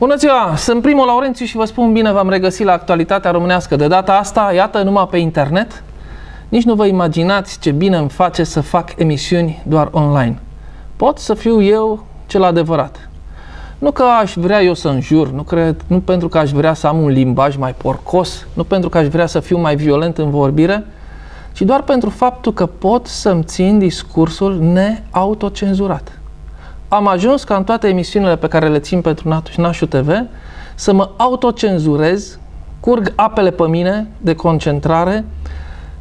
Bună ziua! Sunt primul Laurențiu și vă spun bine v-am regăsit la actualitatea românească. De data asta, iată, numai pe internet. Nici nu vă imaginați ce bine îmi face să fac emisiuni doar online. Pot să fiu eu cel adevărat. Nu că aș vrea eu să înjur, nu, cred, nu pentru că aș vrea să am un limbaj mai porcos, nu pentru că aș vrea să fiu mai violent în vorbire, ci doar pentru faptul că pot să-mi țin discursul neautocenzurat am ajuns ca în toate emisiunile pe care le țin pentru Nașu TV să mă autocenzurez, curg apele pe mine de concentrare,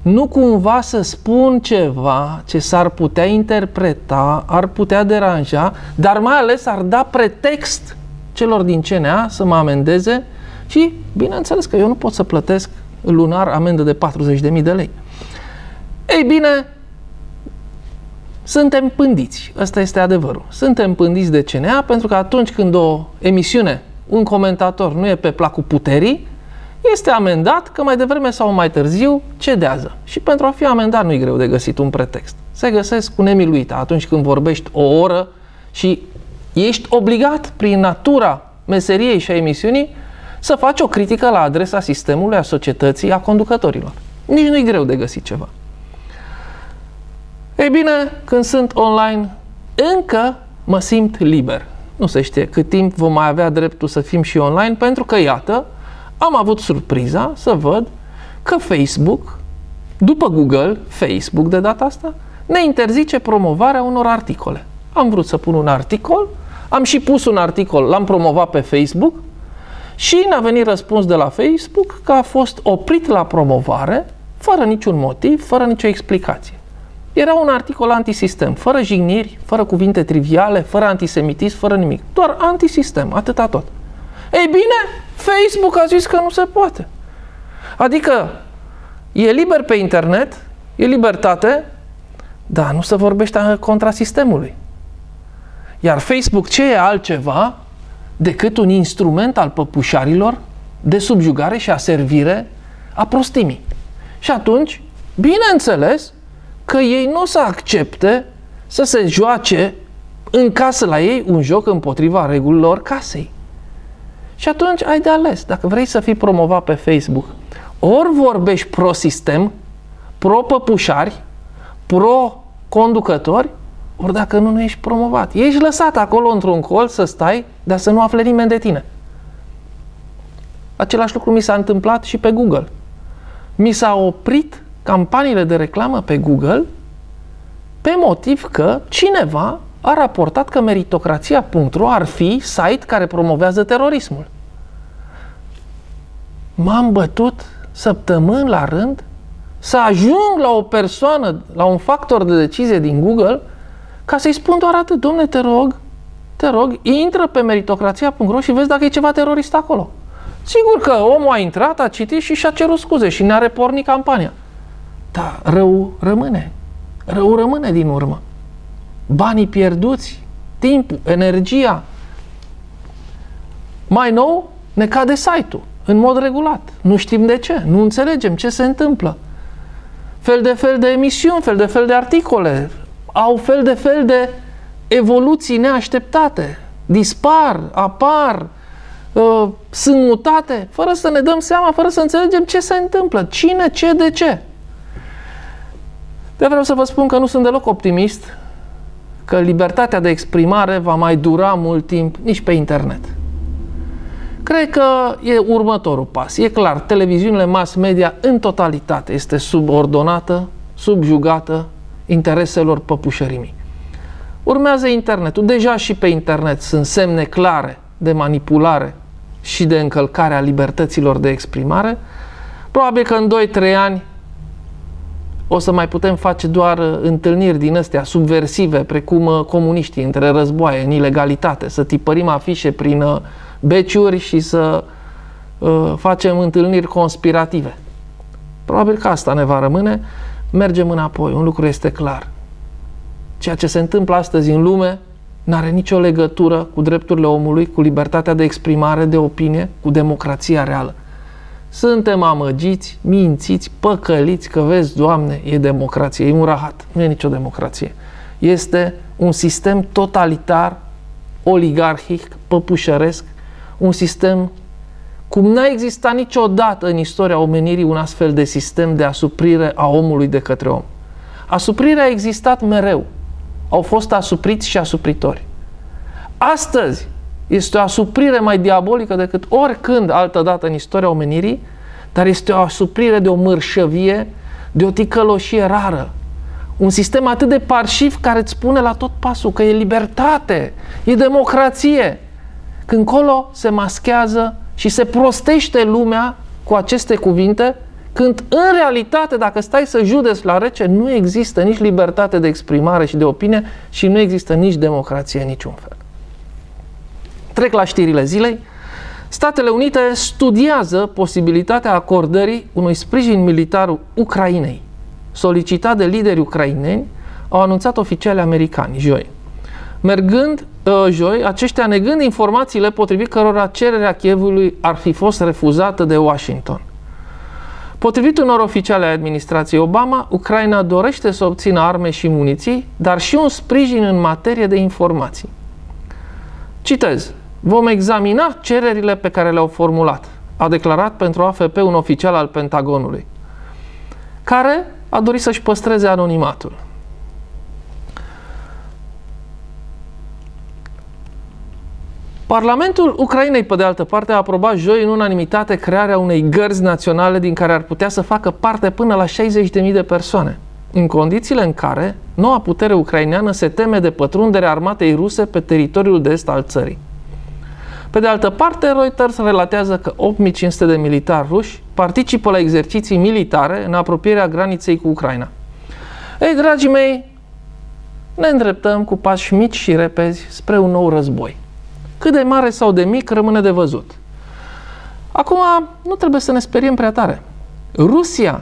nu cumva să spun ceva ce s-ar putea interpreta, ar putea deranja, dar mai ales ar da pretext celor din CNA să mă amendeze și, bineînțeles că eu nu pot să plătesc lunar amendă de 40.000 de lei. Ei bine, suntem pândiți. Ăsta este adevărul. Suntem pândiți de CNA pentru că atunci când o emisiune, un comentator nu e pe placul puterii, este amendat că mai devreme sau mai târziu cedează. Și pentru a fi amendat nu e greu de găsit un pretext. Se găsesc cu nemiluita atunci când vorbești o oră și ești obligat prin natura meseriei și a emisiunii să faci o critică la adresa sistemului, a societății, a conducătorilor. Nici nu e greu de găsit ceva. Ei bine, când sunt online, încă mă simt liber. Nu se știe cât timp vom mai avea dreptul să fim și online, pentru că, iată, am avut surpriza să văd că Facebook, după Google, Facebook de data asta, ne interzice promovarea unor articole. Am vrut să pun un articol, am și pus un articol, l-am promovat pe Facebook și ne-a venit răspuns de la Facebook că a fost oprit la promovare fără niciun motiv, fără nicio explicație. Era un articol antisistem, fără jigniri, fără cuvinte triviale, fără antisemitism, fără nimic. Doar antisistem, atâta tot. Ei bine, Facebook a zis că nu se poate. Adică e liber pe internet, e libertate, dar nu se vorbește contra sistemului. Iar Facebook ce e altceva decât un instrument al păpușarilor de subjugare și aservire a prostimii. Și atunci, bineînțeles, că ei nu o să accepte să se joace în casă la ei un joc împotriva regulilor casei. Și atunci ai de ales. Dacă vrei să fii promovat pe Facebook, ori vorbești pro-sistem, pro-păpușari, pro-conducători, ori dacă nu, nu ești promovat. Ești lăsat acolo într-un colț să stai, dar să nu afle nimeni de tine. Același lucru mi s-a întâmplat și pe Google. Mi s-a oprit campaniile de reclamă pe Google pe motiv că cineva a raportat că meritocrația.ro ar fi site care promovează terorismul. M-am bătut săptămâni la rând să ajung la o persoană, la un factor de decizie din Google, ca să-i spun doar atât, domne, te rog, te rog, intră pe meritocrația.ro și vezi dacă e ceva terorist acolo. Sigur că omul a intrat, a citit și și-a cerut scuze și ne-a repornit campania. Dar rău rămâne. Rău rămâne din urmă. Banii pierduți, timpul, energia. Mai nou, ne cade site-ul în mod regulat. Nu știm de ce, nu înțelegem ce se întâmplă. Fel de fel de emisiuni, fel de fel de articole, au fel de fel de evoluții neașteptate. Dispar, apar, uh, sunt mutate, fără să ne dăm seama, fără să înțelegem ce se întâmplă, cine, ce, de ce. De vreau să vă spun că nu sunt deloc optimist că libertatea de exprimare va mai dura mult timp nici pe internet. Cred că e următorul pas. E clar, televiziunile mass media în totalitate este subordonată, subjugată intereselor păpușărimii. Urmează internetul. Deja și pe internet sunt semne clare de manipulare și de încălcare a libertăților de exprimare. Probabil că în 2-3 ani o să mai putem face doar uh, întâlniri din astea subversive, precum uh, comuniștii între războaie, în ilegalitate, să tipărim afișe prin uh, beciuri și să uh, facem întâlniri conspirative. Probabil că asta ne va rămâne. Mergem înapoi. Un lucru este clar. Ceea ce se întâmplă astăzi în lume nu are nicio legătură cu drepturile omului, cu libertatea de exprimare, de opinie, cu democrația reală. Suntem amăgiți, mințiți, păcăliți că vezi, Doamne, e democrație, e un rahat. Nu e nicio democrație. Este un sistem totalitar, oligarhic, păpușăresc, un sistem cum n-a existat niciodată în istoria omenirii un astfel de sistem de asuprire a omului de către om. Asuprirea a existat mereu. Au fost asupriți și asupritori. Astăzi este o asuprire mai diabolică decât oricând altădată în istoria omenirii, dar este o asuprire de o mărșăvie, de o ticăloșie rară. Un sistem atât de parșiv care îți spune la tot pasul că e libertate, e democrație. Când colo se maschează și se prostește lumea cu aceste cuvinte, când în realitate, dacă stai să județi la rece, nu există nici libertate de exprimare și de opinie și nu există nici democrație în niciun fel. Trec la știrile zilei. Statele Unite studiază posibilitatea acordării unui sprijin militar Ucrainei, solicitat de lideri ucraineni, au anunțat oficiali americani joi. Mergând uh, joi, aceștia negând informațiile potrivit cărora cererea Chievului ar fi fost refuzată de Washington. Potrivit unor oficiale ai administrației Obama, Ucraina dorește să obțină arme și muniții, dar și un sprijin în materie de informații. Citez. Vom examina cererile pe care le-au formulat, a declarat pentru AFP un oficial al Pentagonului, care a dorit să-și păstreze anonimatul. Parlamentul Ucrainei, pe de altă parte, a aprobat joi în unanimitate crearea unei gărzi naționale din care ar putea să facă parte până la 60.000 de persoane, în condițiile în care noua putere ucraineană se teme de pătrunderea armatei ruse pe teritoriul de est al țării. Pe de altă parte, Reuters relatează că 8500 de militari ruși participă la exerciții militare în apropierea graniței cu Ucraina. Ei, dragii mei, ne îndreptăm cu pași mici și repezi spre un nou război. Cât de mare sau de mic rămâne de văzut. Acum, nu trebuie să ne speriem prea tare. Rusia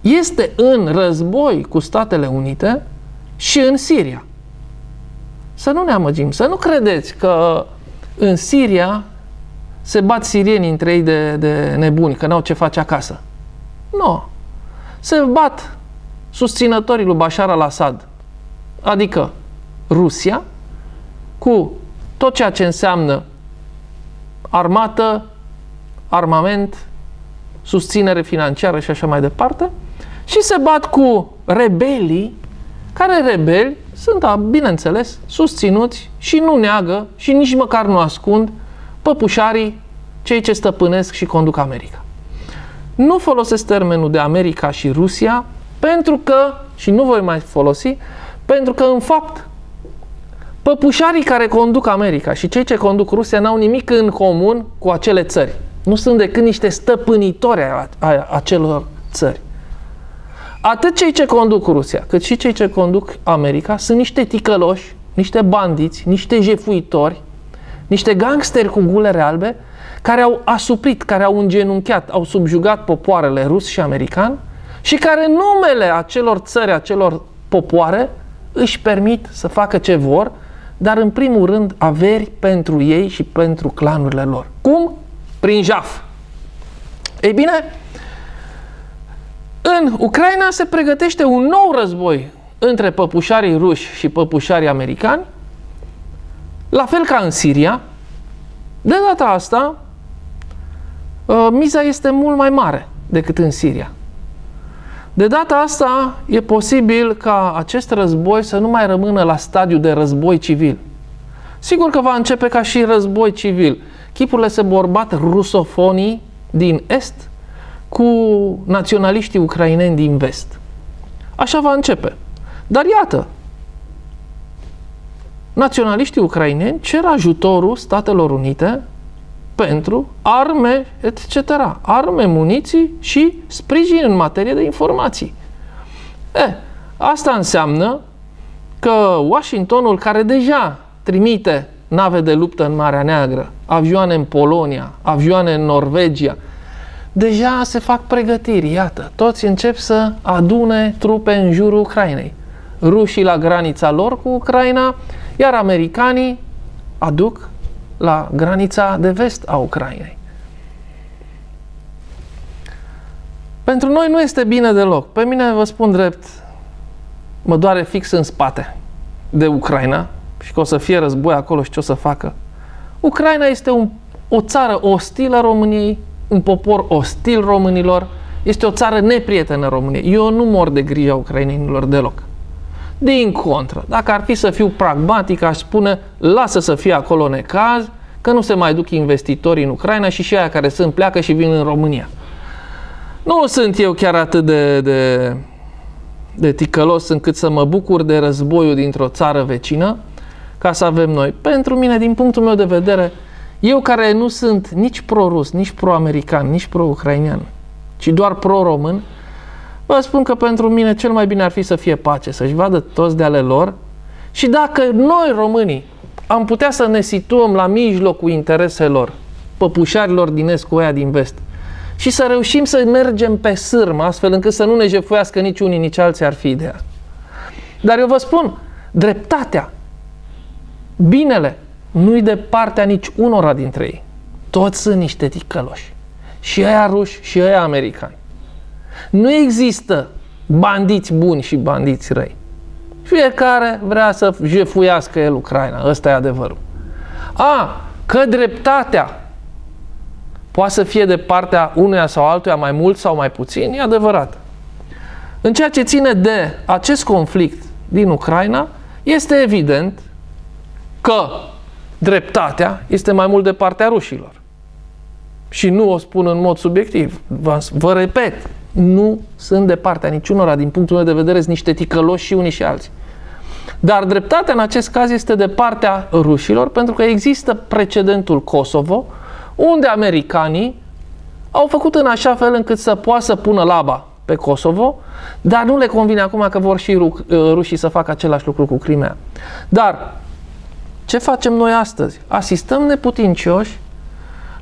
este în război cu Statele Unite și în Siria. Să nu ne amăgim, să nu credeți că în Siria se bat sirieni între ei de, de nebuni, că n-au ce face acasă. Nu. Se bat susținătorii lui Bashar al-Assad, adică Rusia, cu tot ceea ce înseamnă armată, armament, susținere financiară și așa mai departe, și se bat cu rebelii, care rebeli sunt, bineînțeles, susținuți și nu neagă și nici măcar nu ascund păpușarii cei ce stăpânesc și conduc America. Nu folosesc termenul de America și Rusia pentru că, și nu voi mai folosi, pentru că în fapt Păpușarii care conduc America și cei ce conduc Rusia n-au nimic în comun cu acele țări. Nu sunt decât niște stăpânitori a, a acelor țări. Atât cei ce conduc Rusia, cât și cei ce conduc America sunt niște ticăloși, niște bandiți, niște jefuitori, niște gangsteri cu gulere albe, care au asuprit, care au îngenunchiat, au subjugat popoarele rus și american și care numele acelor țări, acelor popoare, își permit să facă ce vor dar în primul rând averi pentru ei și pentru clanurile lor. Cum? Prin jaf. Ei bine, în Ucraina se pregătește un nou război între păpușarii ruși și păpușarii americani, la fel ca în Siria. De data asta, ă, miza este mult mai mare decât în Siria. De data asta e posibil ca acest război să nu mai rămână la stadiu de război civil. Sigur că va începe ca și război civil. Chipurile se borbat rusofonii din est cu naționaliștii ucraineni din vest. Așa va începe. Dar iată, naționaliștii ucraineni cer ajutorul Statelor Unite pentru arme, etc. Arme, muniții și sprijin în materie de informații. E, asta înseamnă că Washingtonul, care deja trimite nave de luptă în Marea Neagră, avioane în Polonia, avioane în Norvegia, deja se fac pregătiri, iată, toți încep să adune trupe în jurul Ucrainei. Rușii la granița lor cu Ucraina, iar americanii aduc la granița de vest a Ucrainei. Pentru noi nu este bine deloc. Pe mine, vă spun drept, mă doare fix în spate de Ucraina și că o să fie război acolo și ce o să facă. Ucraina este un, o țară ostilă României, un popor ostil românilor, este o țară neprietenă României. Eu nu mor de grija ucrainenilor deloc. Din contră, dacă ar fi să fiu pragmatic, aș spune, lasă să fie acolo necaz, că nu se mai duc investitorii în Ucraina și și aia care sunt pleacă și vin în România. Nu sunt eu chiar atât de, de, de ticălos încât să mă bucur de războiul dintr-o țară vecină ca să avem noi. Pentru mine, din punctul meu de vedere, eu care nu sunt nici pro-rus, nici pro-american, nici pro-ucrainean, ci doar pro-român, vă spun că pentru mine cel mai bine ar fi să fie pace, să-și vadă toți de ale lor și dacă noi românii am putea să ne situăm la mijlocul intereselor păpușarilor din est cu aia din vest și să reușim să mergem pe sârmă, astfel încât să nu ne jefuiască nici unii, nici alții ar fi ideea. Dar eu vă spun, dreptatea, binele, nu-i de partea nici unora dintre ei. Toți sunt niște ticăloși. Și aia ruși, și aia americani. Nu există bandiți buni și bandiți răi. Fiecare vrea să jefuiască el Ucraina. Ăsta e adevărul. A, că dreptatea poate să fie de partea unuia sau altuia mai mult sau mai puțin, e adevărat. În ceea ce ține de acest conflict din Ucraina, este evident că dreptatea este mai mult de partea rușilor. Și nu o spun în mod subiectiv. Vă, vă repet, nu sunt de partea niciunora. Din punctul meu de vedere, sunt niște ticăloși și unii și alții. Dar dreptatea în acest caz este de partea rușilor, pentru că există precedentul Kosovo, unde americanii au făcut în așa fel încât să poată să pună laba pe Kosovo, dar nu le convine acum că vor și ru- rușii să facă același lucru cu Crimea. Dar ce facem noi astăzi? Asistăm neputincioși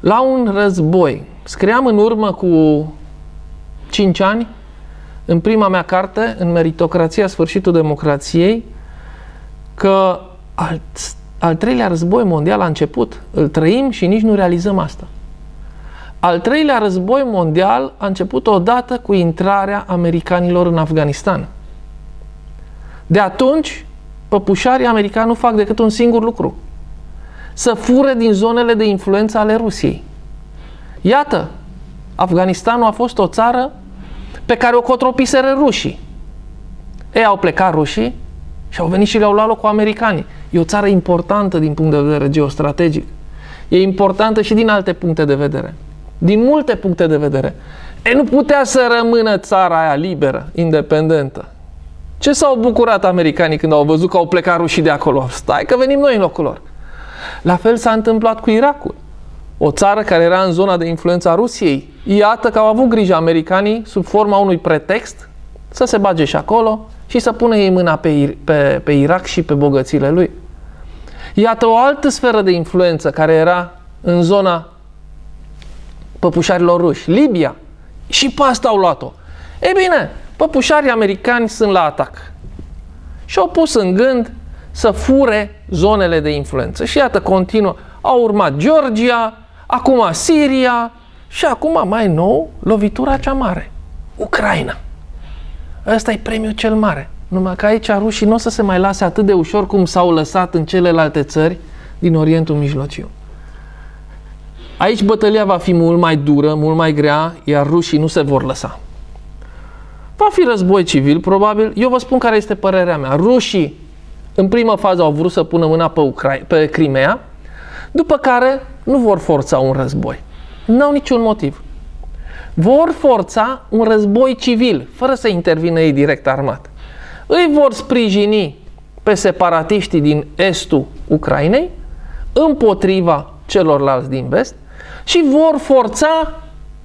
la un război. Scriam în urmă cu 5 ani, în prima mea carte, în Meritocrația, Sfârșitul Democrației, că al, al treilea război mondial a început. Îl trăim și nici nu realizăm asta. Al treilea război mondial a început odată cu intrarea americanilor în Afganistan. De atunci, păpușarii americani nu fac decât un singur lucru. Să fure din zonele de influență ale Rusiei. Iată, Afganistanul a fost o țară pe care o cotropiseră rușii. Ei au plecat rușii și au venit și le-au luat loc cu americanii. E o țară importantă din punct de vedere geostrategic. E importantă și din alte puncte de vedere. Din multe puncte de vedere. E nu putea să rămână țara aia liberă, independentă. Ce s-au bucurat americanii când au văzut că au plecat rușii de acolo? Stai că venim noi în locul lor. La fel s-a întâmplat cu Irakul. O țară care era în zona de influență a Rusiei. Iată că au avut grijă americanii, sub forma unui pretext, să se bage și acolo și să pună ei mâna pe, pe, pe Irak și pe bogățiile lui. Iată o altă sferă de influență care era în zona păpușarilor ruși, Libia. Și pe asta au luat-o. E bine, păpușarii americani sunt la atac. Și au pus în gând să fure zonele de influență. Și iată, continuă. Au urmat Georgia, acum Siria și acum, mai nou, lovitura cea mare. Ucraina. Ăsta e premiul cel mare. Numai că aici rușii nu o să se mai lase atât de ușor cum s-au lăsat în celelalte țări din Orientul Mijlociu. Aici bătălia va fi mult mai dură, mult mai grea, iar rușii nu se vor lăsa. Va fi război civil, probabil. Eu vă spun care este părerea mea. Rușii, în prima fază, au vrut să pună mâna pe, Ucra- pe Crimea, după care nu vor forța un război. Nu au niciun motiv. Vor forța un război civil, fără să intervină ei direct armat. Îi vor sprijini pe separatiștii din estul Ucrainei împotriva celorlalți din vest și vor forța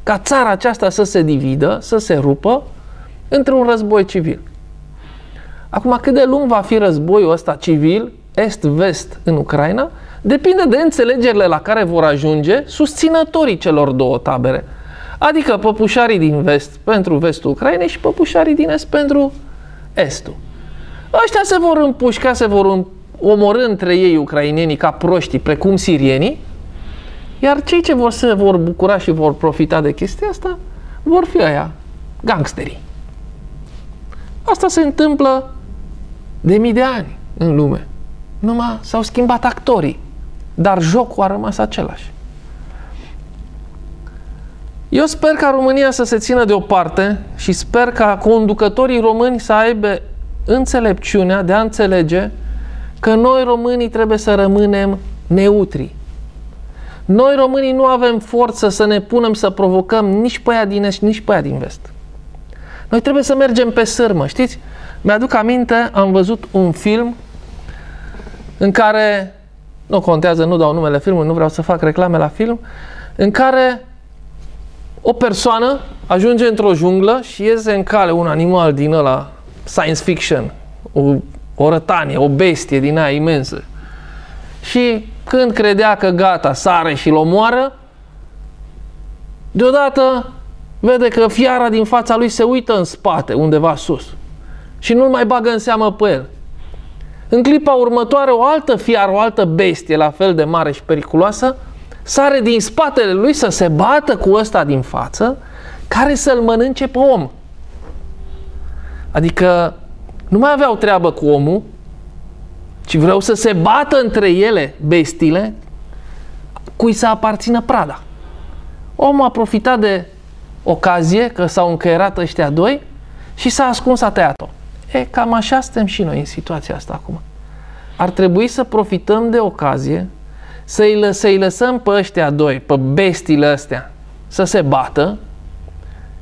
ca țara aceasta să se dividă, să se rupă într-un război civil. Acum, cât de lung va fi războiul ăsta civil, est-vest în Ucraina, depinde de înțelegerile la care vor ajunge susținătorii celor două tabere. Adică păpușarii din vest pentru vestul Ucrainei și păpușarii din est pentru estul. Ăștia se vor împușca, se vor omorâ între ei ucrainenii ca proștii, precum sirienii, iar cei ce vor se vor bucura și vor profita de chestia asta vor fi aia, gangsterii. Asta se întâmplă de mii de ani în lume. Numai s-au schimbat actorii, dar jocul a rămas același. Eu sper ca România să se țină deoparte și sper ca conducătorii români să aibă înțelepciunea de a înțelege că noi românii trebuie să rămânem neutri. Noi românii nu avem forță să ne punem să provocăm nici pe aia din est, nici pe aia din vest. Noi trebuie să mergem pe sârmă, știți? Mi-aduc aminte, am văzut un film în care, nu contează, nu dau numele filmului, nu vreau să fac reclame la film, în care o persoană ajunge într-o junglă și iese în cale un animal din ăla science fiction, o, o rătanie, o bestie din aia imensă. Și când credea că gata, sare și-l omoară, deodată vede că fiara din fața lui se uită în spate, undeva sus. Și nu-l mai bagă în seamă pe el. În clipa următoare, o altă fiară, o altă bestie, la fel de mare și periculoasă, sare din spatele lui să se bată cu ăsta din față, care să-l mănânce pe om. Adică nu mai aveau treabă cu omul, ci vreau să se bată între ele, bestile, cui să aparțină prada. Omul a profitat de ocazie, că s-au încăierat ăștia doi, și s-a ascuns, a tăiat-o. E, cam așa suntem și noi în situația asta acum. Ar trebui să profităm de ocazie, să-i, lă, să-i lăsăm pe ăștia doi, pe bestiile astea, să se bată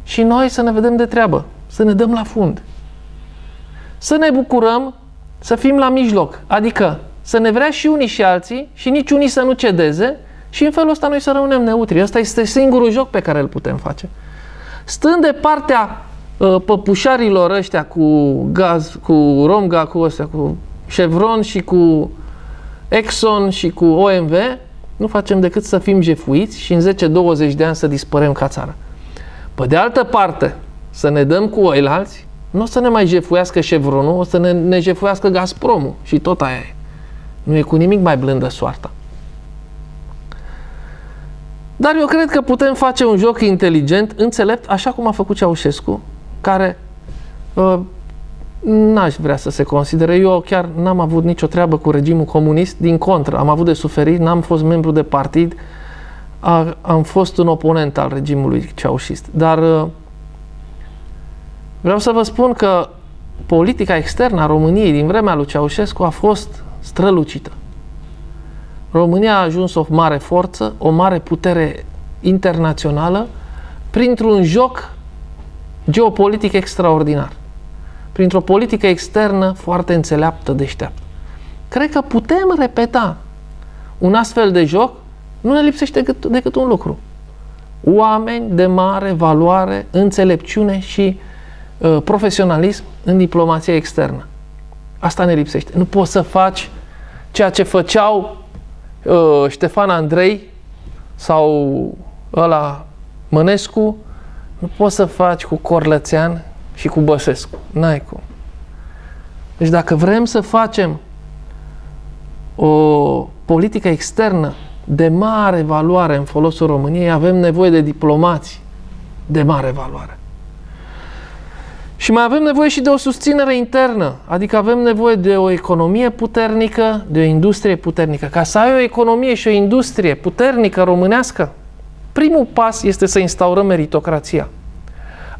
și noi să ne vedem de treabă, să ne dăm la fund. Să ne bucurăm, să fim la mijloc, adică să ne vrea și unii și alții și nici unii să nu cedeze și în felul ăsta noi să rămânem neutri. Ăsta este singurul joc pe care îl putem face. Stând de partea uh, păpușarilor ăștia cu gaz, cu Romga, cu ăstea, cu Chevron și cu Exxon și cu OMV, nu facem decât să fim jefuiți și în 10-20 de ani să dispărem ca țară. Pe de altă parte, să ne dăm cu oilalți, nu o să ne mai jefuiască Chevronul, o să ne, ne jefuiască Gazpromul și tot aia e. Nu e cu nimic mai blândă soarta. Dar eu cred că putem face un joc inteligent, înțelept, așa cum a făcut Ceaușescu, care uh, n-aș vrea să se considere. Eu chiar n-am avut nicio treabă cu regimul comunist, din contră, am avut de suferit, n-am fost membru de partid, a, am fost un oponent al regimului ceaușist. Dar uh, vreau să vă spun că politica externă a României din vremea lui Ceaușescu a fost strălucită. România a ajuns o mare forță, o mare putere internațională, printr-un joc geopolitic extraordinar. Printr-o politică externă foarte înțeleaptă, deșteaptă. Cred că putem repeta un astfel de joc, nu ne lipsește decât, decât un lucru. Oameni de mare valoare, înțelepciune și uh, profesionalism în diplomația externă. Asta ne lipsește. Nu poți să faci ceea ce făceau uh, Ștefan Andrei sau ăla Mănescu, nu poți să faci cu Corlățean și cu Băsescu. N-ai cum. Deci dacă vrem să facem o politică externă de mare valoare în folosul României, avem nevoie de diplomați de mare valoare. Și mai avem nevoie și de o susținere internă, adică avem nevoie de o economie puternică, de o industrie puternică. Ca să ai o economie și o industrie puternică românească, primul pas este să instaurăm meritocrația.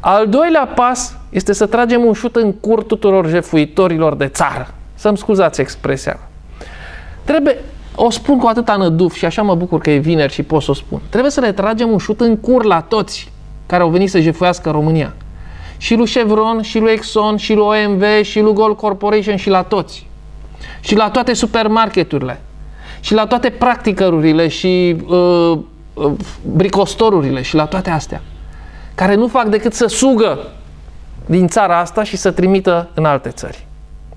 Al doilea pas este să tragem un șut în cur tuturor jefuitorilor de țară. Să-mi scuzați expresia. Trebuie, o spun cu atâta năduf și așa mă bucur că e vineri și pot să o spun. Trebuie să le tragem un șut în cur la toți care au venit să jefuiască România și lui Chevron, și lui Exxon, și lui OMV, și lui Gold Corporation, și la toți. Și la toate supermarketurile. Și la toate practicărurile și uh, uh, bricostorurile și la toate astea. Care nu fac decât să sugă din țara asta și să trimită în alte țări.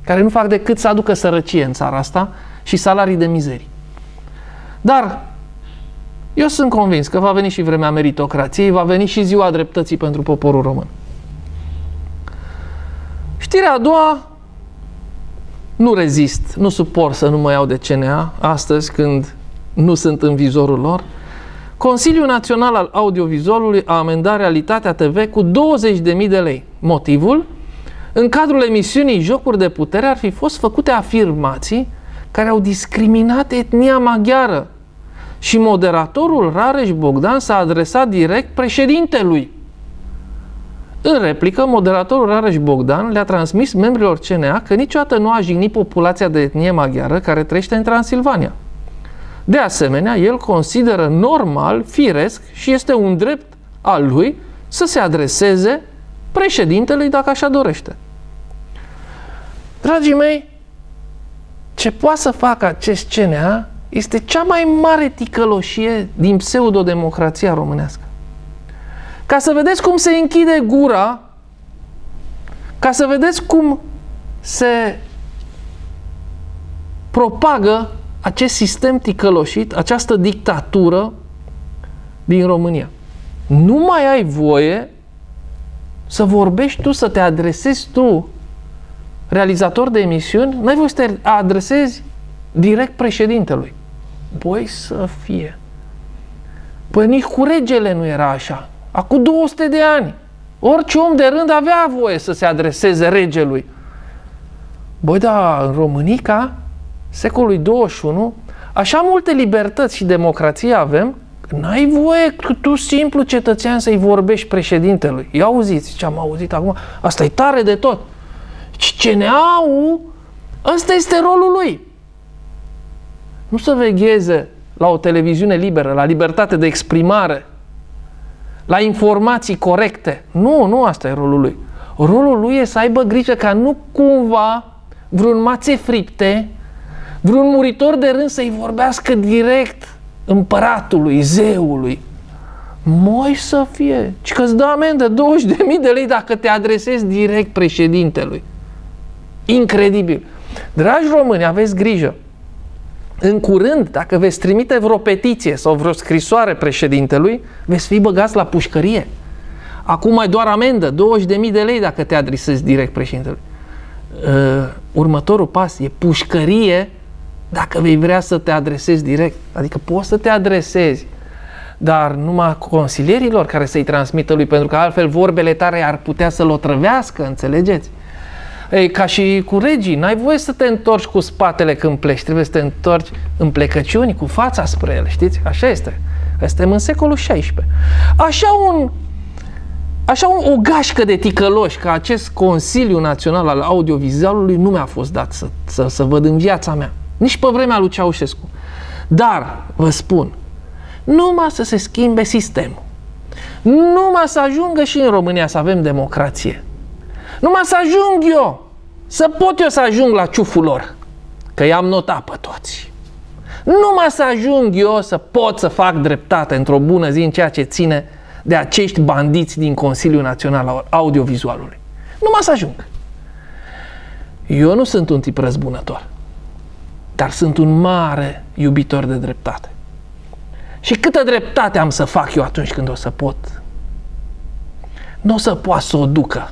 Care nu fac decât să aducă sărăcie în țara asta și salarii de mizerii. Dar eu sunt convins că va veni și vremea meritocrației, va veni și ziua dreptății pentru poporul român. Știrea a doua, nu rezist, nu suport să nu mă iau de CNA astăzi când nu sunt în vizorul lor. Consiliul Național al Audiovizualului a amendat Realitatea TV cu 20.000 de lei. Motivul? În cadrul emisiunii Jocuri de Putere ar fi fost făcute afirmații care au discriminat etnia maghiară și moderatorul Rareș Bogdan s-a adresat direct președintelui. În replică, moderatorul Rareș Bogdan le-a transmis membrilor CNA că niciodată nu a jignit populația de etnie maghiară care trăiește în Transilvania. De asemenea, el consideră normal, firesc și este un drept al lui să se adreseze președintelui dacă așa dorește. Dragii mei, ce poate să facă acest CNA este cea mai mare ticăloșie din pseudodemocrația românească. Ca să vedeți cum se închide gura, ca să vedeți cum se propagă acest sistem ticăloșit, această dictatură din România. Nu mai ai voie să vorbești tu, să te adresezi tu, realizator de emisiuni, n-ai voie să te adresezi direct președintelui. Băi să fie. Păi nici cu regele nu era așa. Acum 200 de ani. Orice om de rând avea voie să se adreseze regelui. Băi, da, în Românica, secolului 21, așa multe libertăți și democrație avem, N-ai voie tu simplu cetățean să-i vorbești președintelui. Ia auziți ce am auzit acum. Asta e tare de tot. CNA-ul, ăsta este rolul lui. Nu să vegheze la o televiziune liberă, la libertate de exprimare, la informații corecte. Nu, nu asta e rolul lui. Rolul lui e să aibă grijă ca nu cumva vreun mațe fripte, vreun muritor de rând să-i vorbească direct împăratului, zeului. Moi să fie. Și că îți dă amendă 20.000 de lei dacă te adresezi direct președintelui. Incredibil. Dragi români, aveți grijă. În curând, dacă veți trimite vreo petiție sau vreo scrisoare președintelui, veți fi băgați la pușcărie. Acum mai doar amendă, 20.000 de lei dacă te adresezi direct președintelui. Uh, următorul pas e pușcărie dacă vei vrea să te adresezi direct. Adică poți să te adresezi, dar numai consilierilor care să-i transmită lui, pentru că altfel vorbele tare ar putea să-l otrăvească, înțelegeți? Ei, ca și cu regii, n-ai voie să te întorci cu spatele când pleci, trebuie să te întorci în plecăciuni, cu fața spre el, știți? Așa este. Suntem în secolul XVI. Așa un Așa un, o gașcă de ticăloși ca acest Consiliu Național al Audiovizualului nu mi-a fost dat să, să, să văd în viața mea. Nici pe vremea lui Ceaușescu. Dar, vă spun, numai să se schimbe sistemul. Numai să ajungă și în România să avem democrație. Numai să ajung eu, să pot eu să ajung la ciuful lor, că i-am notat pe toți. Numai să ajung eu să pot să fac dreptate într-o bună zi în ceea ce ține de acești bandiți din Consiliul Național al Audiovizualului. Numai să ajung. Eu nu sunt un tip răzbunător, dar sunt un mare iubitor de dreptate. Și câtă dreptate am să fac eu atunci când o să pot? Nu o să poată să o ducă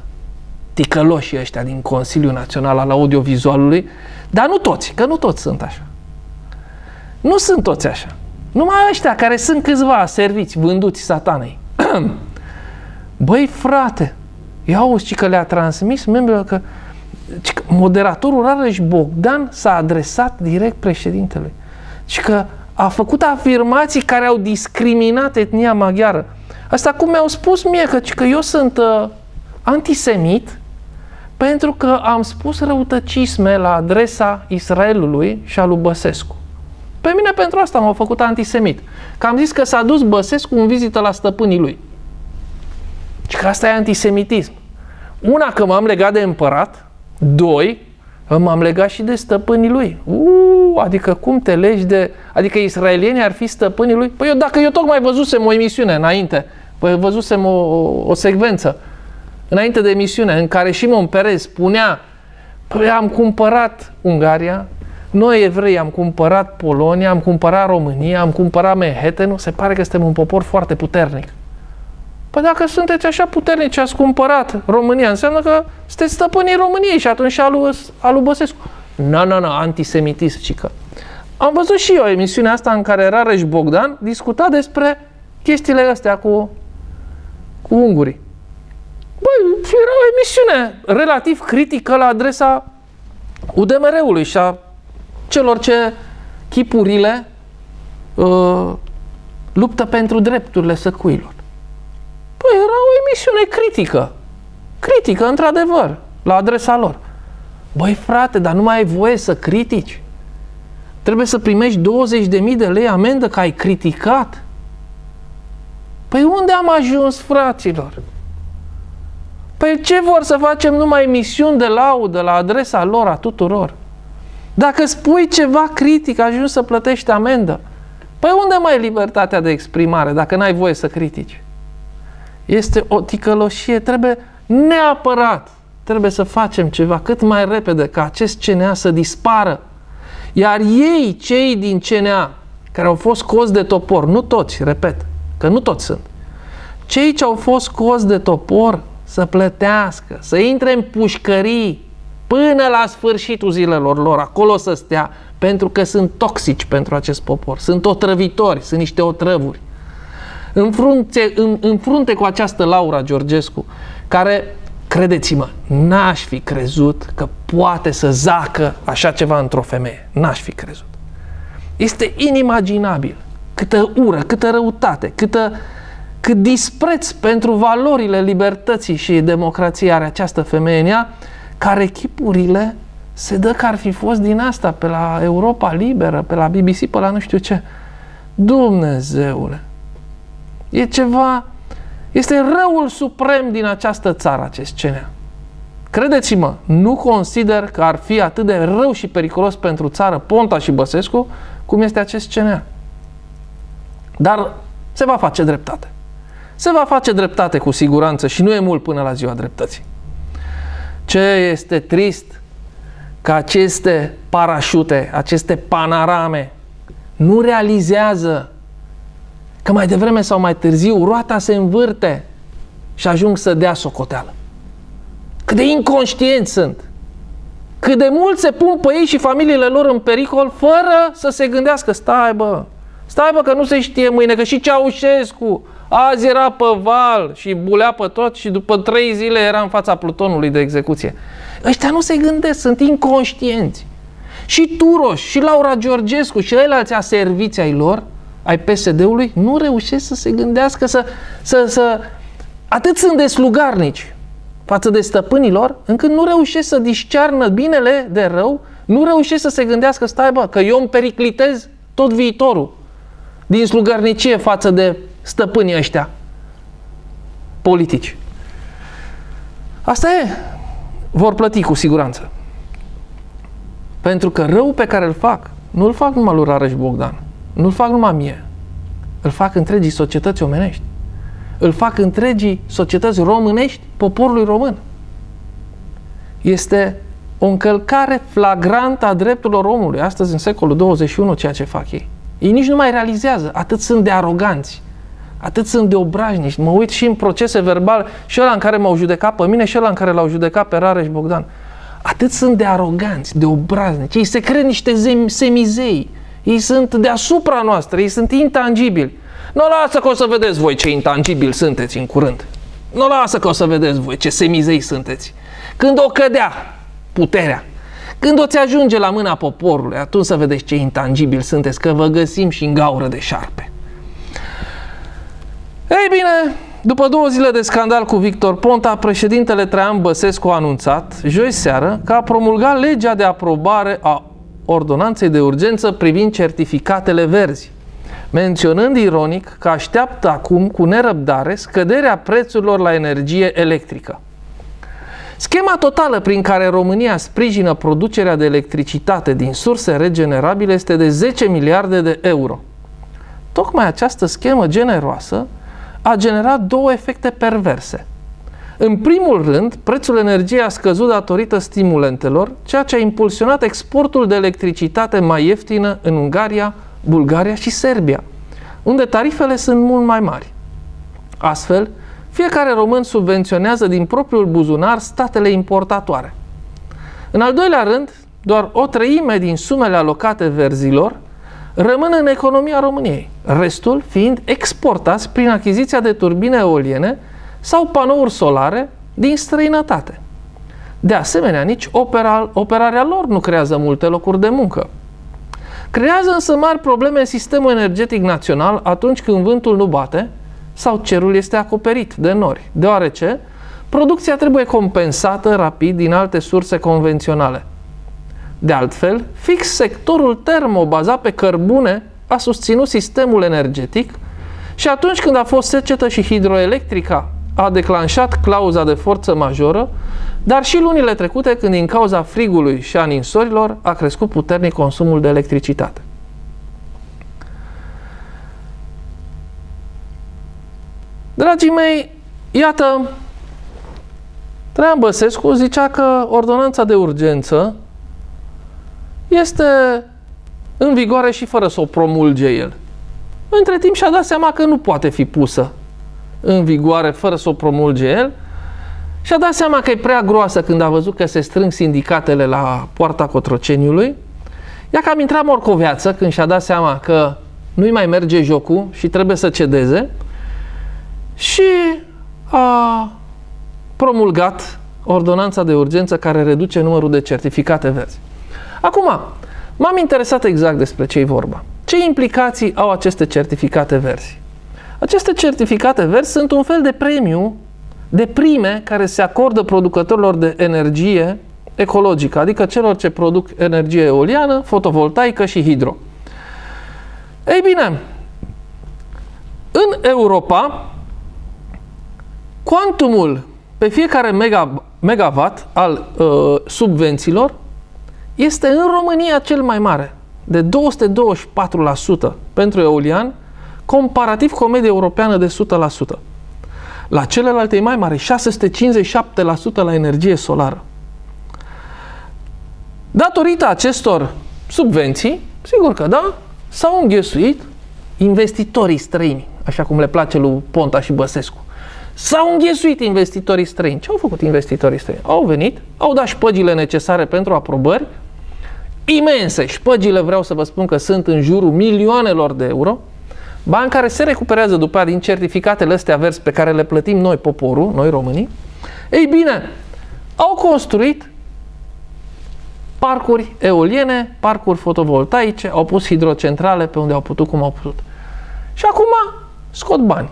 ticăloșii ăștia din Consiliul Național al Audiovizualului, dar nu toți, că nu toți sunt așa. Nu sunt toți așa. Numai ăștia care sunt câțiva serviți, vânduți satanei. Băi, frate, ia auzi că le-a transmis membrilor că moderatorul Rareș Bogdan s-a adresat direct președintelui. Și că a făcut afirmații care au discriminat etnia maghiară. Asta cum mi-au spus mie, că, că eu sunt uh, antisemit pentru că am spus răutăcisme la adresa Israelului și a lui Băsescu. Pe mine pentru asta m-au făcut antisemit. Că am zis că s-a dus Băsescu în vizită la stăpânii lui. Și că asta e antisemitism. Una, că m-am legat de împărat. Doi, m-am legat și de stăpânii lui. Uu, adică cum te legi de... Adică israelienii ar fi stăpânii lui? Păi eu, dacă eu tocmai văzusem o emisiune înainte, păi văzusem o, o, o secvență înainte de emisiune, în care Simon Perez spunea păi am cumpărat Ungaria, noi evrei am cumpărat Polonia, am cumpărat România, am cumpărat Manhattan, se pare că suntem un popor foarte puternic. Păi dacă sunteți așa puternici, ați cumpărat România, înseamnă că sunteți stăpânii României și atunci alu, alu Băsescu. Nu, nu, nu, antisemitism, cică. Am văzut și eu emisiunea asta în care Rareș Bogdan discuta despre chestiile astea cu, cu ungurii. Băi, era o emisiune relativ critică la adresa UDMR-ului și a celor ce chipurile uh, luptă pentru drepturile săcuilor. Păi era o emisiune critică. Critică, într-adevăr, la adresa lor. Băi, frate, dar nu mai ai voie să critici. Trebuie să primești 20.000 de lei amendă că ai criticat. Păi unde am ajuns, fraților? Păi ce vor să facem numai emisiuni de laudă la adresa lor a tuturor? Dacă spui ceva critic, ajungi să plătești amendă. Păi unde mai e libertatea de exprimare dacă n-ai voie să critici? Este o ticăloșie. Trebuie neapărat, trebuie să facem ceva cât mai repede ca acest CNA să dispară. Iar ei, cei din CNA, care au fost cozi de topor, nu toți, repet, că nu toți sunt, cei ce au fost cozi de topor să plătească, să intre în pușcării până la sfârșitul zilelor lor, acolo să stea, pentru că sunt toxici pentru acest popor, sunt otrăvitori, sunt niște otrăvuri. În frunte, în, în frunte cu această Laura Georgescu, care, credeți-mă, n-aș fi crezut că poate să zacă așa ceva într-o femeie. N-aș fi crezut. Este inimaginabil câtă ură, câtă răutate, câtă, cât dispreț pentru valorile libertății și democrației are această femeie în ea, care chipurile se dă că ar fi fost din asta, pe la Europa Liberă, pe la BBC, pe la nu știu ce. Dumnezeule! E ceva... Este răul suprem din această țară, acest CNA. Credeți-mă, nu consider că ar fi atât de rău și periculos pentru țară Ponta și Băsescu cum este acest CNA. Dar se va face dreptate. Se va face dreptate cu siguranță și nu e mult până la ziua dreptății. Ce este trist că aceste parașute, aceste panorame nu realizează că mai devreme sau mai târziu roata se învârte și ajung să dea socoteală. Cât de inconștienți sunt. Cât de mult se pun pe ei și familiile lor în pericol fără să se gândească, stai bă, stai bă că nu se știe mâine, că și Ceaușescu azi era pe val și bulea pe tot și după trei zile era în fața plutonului de execuție. Ăștia nu se gândesc, sunt inconștienți. Și Turoș, și Laura Georgescu, și ceilalți aserviți ai lor, ai PSD-ului, nu reușesc să se gândească să, să, să... Atât sunt de slugarnici față de stăpânilor, încât nu reușesc să discearnă binele de rău, nu reușesc să se gândească, stai bă, că eu îmi periclitez tot viitorul din slugarnicie față de stăpânii ăștia politici. Asta e vor plăti cu siguranță. Pentru că rău pe care îl fac, nu îl fac numai lui Rareș Bogdan, nu îl fac numai mie, îl fac întregii societăți omenești, îl fac întregii societăți românești, poporului român. Este o încălcare flagrantă a drepturilor omului, astăzi în secolul 21, ceea ce fac ei. Ei nici nu mai realizează, atât sunt de aroganți, Atât sunt de obrajnici. Mă uit și în procese verbale, și ăla în care m-au judecat pe mine și ăla în care l-au judecat pe Rareș Bogdan. Atât sunt de aroganți, de obraznici. Ei se cred niște semizei. Ei sunt deasupra noastră, ei sunt intangibili. Nu lasă că o să vedeți voi ce intangibili sunteți în curând. Nu lasă că o să vedeți voi ce semizei sunteți. Când o cădea puterea, când o ți ajunge la mâna poporului, atunci să vedeți ce intangibili sunteți, că vă găsim și în gaură de șarpe. Ei bine, după două zile de scandal cu Victor Ponta, președintele Traian Băsescu a anunțat, joi seară, că a promulgat legea de aprobare a ordonanței de urgență privind certificatele verzi, menționând ironic că așteaptă acum cu nerăbdare scăderea prețurilor la energie electrică. Schema totală prin care România sprijină producerea de electricitate din surse regenerabile este de 10 miliarde de euro. Tocmai această schemă generoasă a generat două efecte perverse. În primul rând, prețul energiei a scăzut datorită stimulentelor, ceea ce a impulsionat exportul de electricitate mai ieftină în Ungaria, Bulgaria și Serbia, unde tarifele sunt mult mai mari. Astfel, fiecare român subvenționează din propriul buzunar statele importatoare. În al doilea rând, doar o treime din sumele alocate verzilor rămân în economia României, restul fiind exportați prin achiziția de turbine eoliene sau panouri solare din străinătate. De asemenea, nici opera, operarea lor nu creează multe locuri de muncă. Creează însă mari probleme în sistemul energetic național atunci când vântul nu bate sau cerul este acoperit de nori, deoarece producția trebuie compensată rapid din alte surse convenționale. De altfel, fix sectorul termo bazat pe cărbune a susținut sistemul energetic și atunci când a fost secetă și hidroelectrica a declanșat clauza de forță majoră, dar și lunile trecute când din cauza frigului și a ninsorilor a crescut puternic consumul de electricitate. Dragii mei, iată, Traian Băsescu zicea că ordonanța de urgență este în vigoare și fără să o promulge el. Între timp și-a dat seama că nu poate fi pusă în vigoare fără să o promulge el și-a dat seama că e prea groasă când a văzut că se strâng sindicatele la poarta Cotroceniului. Ia că am intrat morcoveață când și-a dat seama că nu-i mai merge jocul și trebuie să cedeze și a promulgat ordonanța de urgență care reduce numărul de certificate verzi. Acum, m-am interesat exact despre ce e vorba. Ce implicații au aceste certificate verzi? Aceste certificate verzi sunt un fel de premiu de prime care se acordă producătorilor de energie ecologică, adică celor ce produc energie eoliană, fotovoltaică și hidro. Ei bine, în Europa, cuantumul pe fiecare mega, megawatt al uh, subvențiilor este în România cel mai mare, de 224% pentru eolian, comparativ cu o medie europeană de 100%. La celelalte e mai mare, 657% la energie solară. Datorită acestor subvenții, sigur că da, s-au înghesuit investitorii străini, așa cum le place lui Ponta și Băsescu. S-au înghesuit investitorii străini. Ce au făcut investitorii străini? Au venit, au dat șpăgile necesare pentru aprobări, imense. Șpăgile vreau să vă spun că sunt în jurul milioanelor de euro, bani care se recuperează după aia din certificatele astea verzi pe care le plătim noi, poporul, noi românii. Ei bine, au construit parcuri eoliene, parcuri fotovoltaice, au pus hidrocentrale pe unde au putut, cum au putut. Și acum scot bani.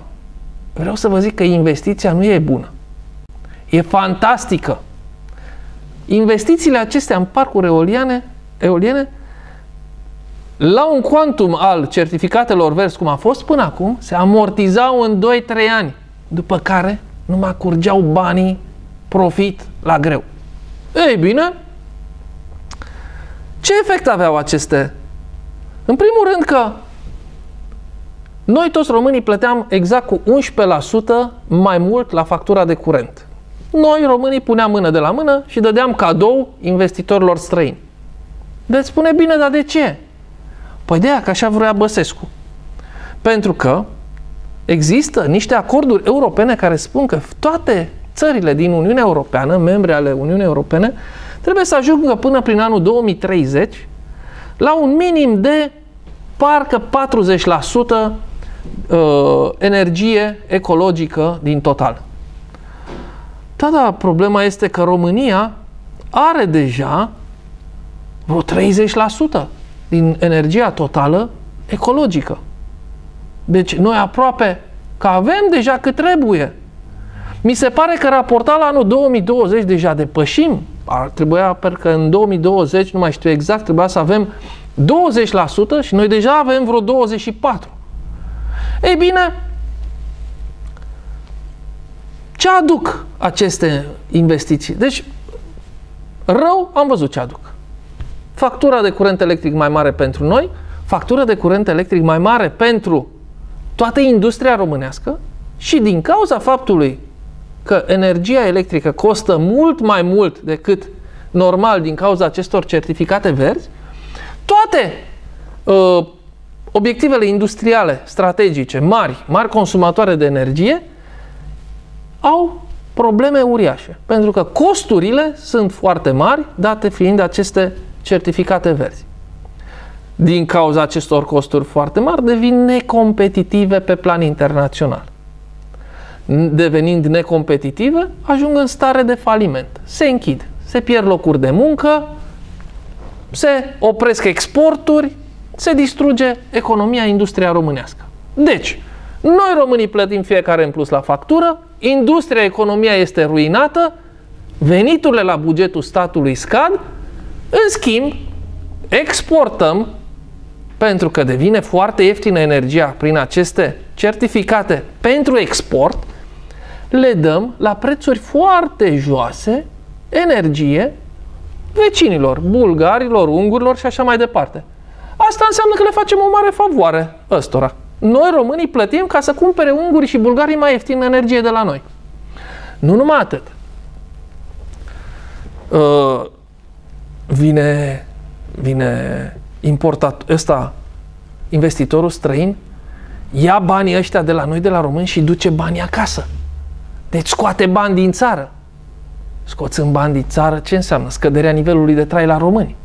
Vreau să vă zic că investiția nu e bună. E fantastică. Investițiile acestea în parcuri eoliene, eoliene la un quantum al certificatelor verzi, cum a fost până acum, se amortizau în 2-3 ani, după care nu mai curgeau banii profit la greu. Ei bine, ce efect aveau aceste? În primul rând că noi toți românii plăteam exact cu 11% mai mult la factura de curent. Noi românii puneam mână de la mână și dădeam cadou investitorilor străini. Deci spune bine, dar de ce? Păi de aia, că așa vrea Băsescu. Pentru că există niște acorduri europene care spun că toate țările din Uniunea Europeană, membre ale Uniunii Europene, trebuie să ajungă până prin anul 2030 la un minim de parcă 40% uh, energie ecologică din total. Da, da, problema este că România are deja vreo 30% din energia totală ecologică. Deci noi aproape că avem deja cât trebuie. Mi se pare că raportat la anul 2020 deja depășim. Ar trebuia, că în 2020, nu mai știu exact, trebuia să avem 20% și noi deja avem vreo 24%. Ei bine, ce aduc aceste investiții? Deci, rău am văzut ce aduc factura de curent electric mai mare pentru noi, factura de curent electric mai mare pentru toată industria românească și din cauza faptului că energia electrică costă mult mai mult decât normal din cauza acestor certificate verzi, toate uh, obiectivele industriale, strategice, mari, mari consumatoare de energie, au probleme uriașe. Pentru că costurile sunt foarte mari, date fiind aceste certificate verzi. Din cauza acestor costuri foarte mari, devin necompetitive pe plan internațional. Devenind necompetitive, ajung în stare de faliment. Se închid, se pierd locuri de muncă, se opresc exporturi, se distruge economia, industria românească. Deci, noi românii plătim fiecare în plus la factură, industria, economia este ruinată, veniturile la bugetul statului scad, în schimb, exportăm, pentru că devine foarte ieftină energia prin aceste certificate pentru export, le dăm la prețuri foarte joase energie vecinilor, bulgarilor, ungurilor și așa mai departe. Asta înseamnă că le facem o mare favoare ăstora. Noi românii plătim ca să cumpere ungurii și bulgarii mai ieftin energie de la noi. Nu numai atât. Uh, vine, vine importat ăsta, investitorul străin, ia banii ăștia de la noi, de la români și duce banii acasă. Deci scoate bani din țară. Scoțând bani din țară, ce înseamnă? Scăderea nivelului de trai la români.